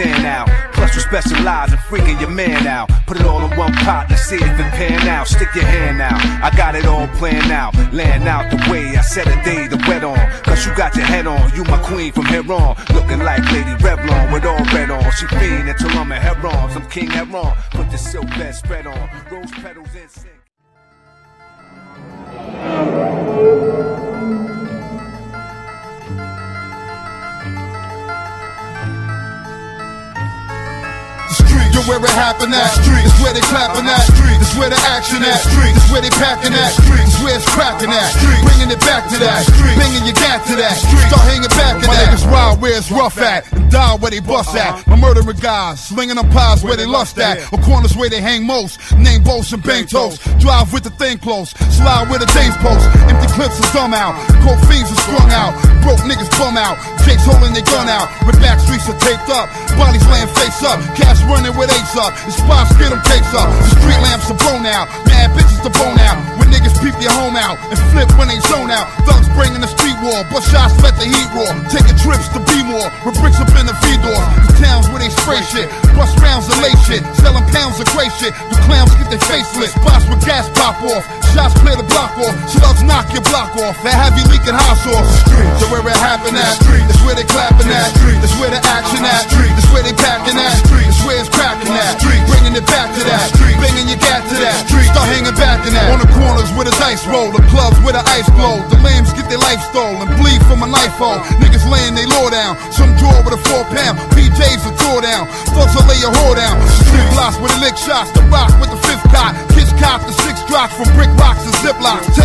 stand out. Plus, we specialize in freaking your man out. Put it all in one pot, and see if it pan out. Stick your hand out, I got it all planned out. Laying out the way, I set a day to wet on. Cause you got your head on, you my queen from here on. Looking like Lady Revlon with all red on. She fiend until I'm a Heron. I'm King Heron. Put the silk best spread on, rose petals and sing. Where it happen at. Street, it's where they clapping at. Street, it's where the action at. Street, it's where they packing at. Street, it's where it's cracking at. Street, bringing it back to that. Street, bringing your gat to that. Street, start hanging back to that. My niggas wild where it's rough at, and die where they bust at. Uh-huh. My murdering guys, slinging them pies where they lust at. On corners where they hang most. Name boats and bank toast. Drive with the thing close. Slide where the days post. Empty clips is dumb out. Cold fiends are strung out. Broke niggas bum out. Jake's holding their gun out. With back streets are taped up. Bodies laying face up. Cash running with apes up. The spots get them takes up. The street lamps are blown out. Mad bitches to bone out. When niggas peep your home out. And flip when they zone out. Thugs bringing the war. But shots let the heat roar. Taking trips to be more. With bricks up in the feed doors. The towns where they spray shit. Bust rounds of lay shit. Selling pounds of gray shit. The clowns get their face lit. Spots with gas pop off. Shots clear the block off. Slugs knock your block off. That have you leaking hot sauce. Street. So where it happen at. Street. That's where they clapping at. Street. That's where the action at. Street. That's where they packing at. Street. It's cracking at. Street. Bringing it back to that. Street. Banging your gat to that. Street. Start hanging back in that. On the corners where the dice roll. The clubs where the ice glow. The lambs get their life stolen. Bleed from a knife hole. Niggas laying they law down. Some draw with a four pound. PJs a tore down. Thugs will lay your whore down. Street blocks with the lick shots. The rock with the fifth cot. Kids cop the six drops from brick rocks and ziplocs.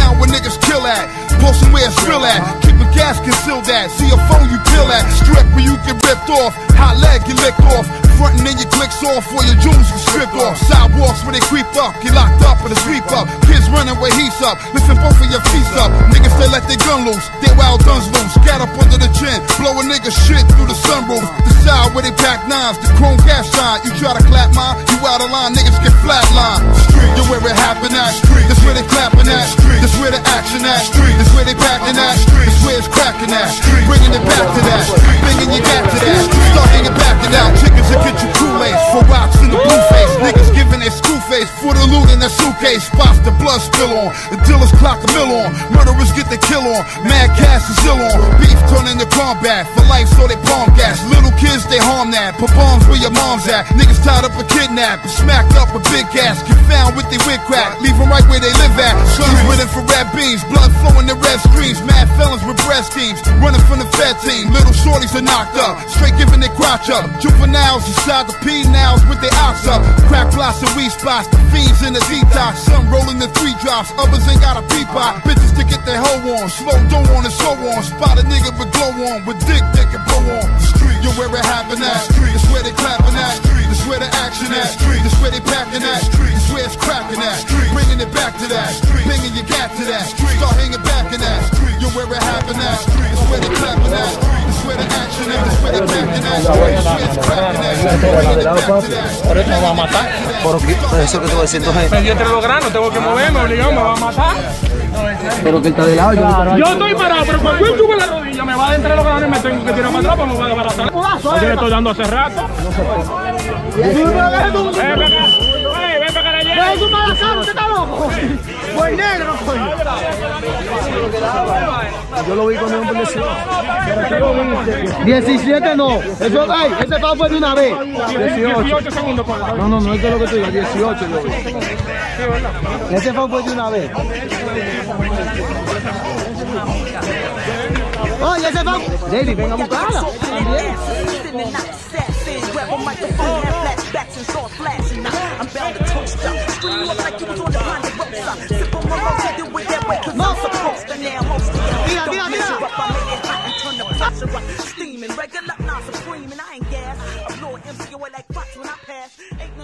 Posting where it's real at. Keep a gas concealed at. See a phone you pill at. Strip where you get ripped off. Hot leg get licked off. Frontin' in your clicks off or your jewels get stripped off. Sidewalks where they creep up. Get locked up or the sweep up. Kids running where he's up. Lifting both of your feet up. Niggas they let their gun loose. They wild guns loose. Scat up under the chin. Blow a nigga shit through the sunroof. The side where they pack knives. The chrome gas shine. You try to clap mine. You out of line. Niggas get flatline. Street. You're where it happen at. Street. That's where they clapping at. Street. That's where the action at. Street. Where they packing at. That's where it's cracking at. Bringing it back to that. Bringing your gat to that. Street. Start hanging back to that. Chickens that get you Kool-Aid. For rocks in the blue face. Niggas giving their school face. For the loot in their suitcase. Spots the blood spill on. The dealers clock a mill on. Murderers get their kill on. Mad cash is ill on. Beef turn into combat. For life so they palm gas. Little kids they harm that. Put bombs where your mom's at. Niggas tied up and kidnapped. Smacked up with big gas. Found with their wig crack. Leave them right where they live at. Sons with infrared beams. Blood flowing in red streams. Mad felons with breast teams. Running from the fed team. Little shorties are knocked up. Straight giving their crotch up. Juveniles inside the P-nows with their ox up. Crack blocks and weed spots. The fiends in the detox. Some rolling the three drops. Others ain't got a peep out. Bitches to get their hoe on. Slow dough on and so on. Spot a nigga with glow on. With dick that can blow on. Street. Yo, where it happen at. Street. That's where they clapping at. Street. Por eso me va a matar. Por eso que te voy a. Me dio entre los granos, tengo que moverme, obligado, me va a matar. Pero que está de lado, yo Yo estoy parado, pero cuando él sube la rodilla, me va de entre los granos y me tengo que tirar para atrás para no desbaratar. Así le estoy dando hace rato. ¡Es un malacán! ¡Usted está loco! ¡Pues negro, coño! Yo lo vi con un policía. 17 no. Eso, ay, ese pa fue de una vez. 18 segundos con No, no, no es que lo que tú digas, 18 yo vi. Ese fue fue de una vez. Oye, ese fue. David, venga a buscarla. También. Grab a microphone, have flashbacks and start flashing. I'm bound to toast ya. Scream you up like you was on the Ponderosa. Sip on my rose, do it that way, cause I'm supposed to now. Most of y'all Mira, don't mira, measure mira. up. I make it hot and turn the pressure up. Steaming, regular, not supreme, and I ain't gas. I blow an MC away like fox when I pass. Ain't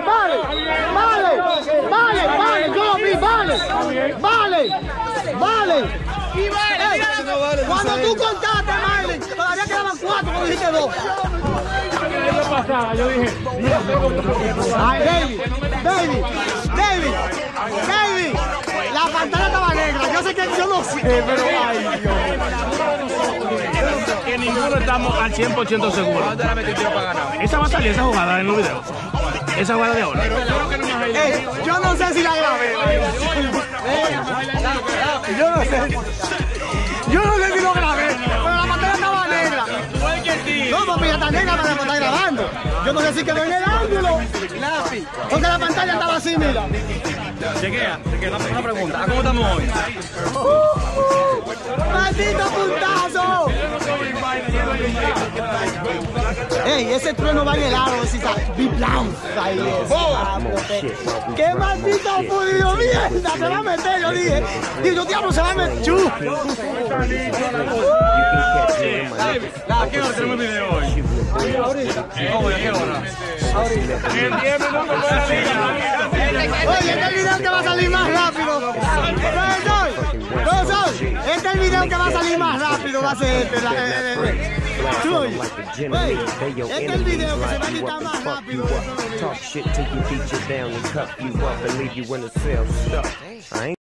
vale, vale, vale, vale, yo vi, vale, vale, vale. Cuando tú contaste, Marley, todavía quedaban cuatro, cuando dijiste dos. Ay, David, David, David, David, la pantalla estaba negra, yo sé que yo no sé, pero ay, Dios. Que ninguno estamos al 100% seguros. Esa va a salir esa jugada en los videos. Esa jugada de ahora. Ey, yo no sé si la grabé. Yo no sé. Yo no sé si lo grabé, pero la pantalla estaba negra. No, papi, ya está negra para estar grabando. Yo no sé si quedó en el ángulo. Porque la pantalla estaba así, mira. Chequea, chequea, una, una pregunta. ¿A cómo estamos hoy? ¡Maldito puntazo! Ey, ese trueno va en el aro, si está Big Blanc. Ahí es. Pero ¡Qué maldito pudido! ¡Mierda! Se va a meter, yo dije. Digo, diablo, se va a meter. Chu. ¿A qué hora tenemos el video hoy? ¿Cómo? ¿A qué hora? En 10 minutos. Oye, este es el video que va a salir más rápido. Profesor, profesor, este es el video que va a salir más rápido. Va a ser este. La- eh, eh, eh. Chuy, ey, este es el video que se va a editar más rápido. Talk shit till you beat you down and cuff you up and leave you in a cell stuck. I ain't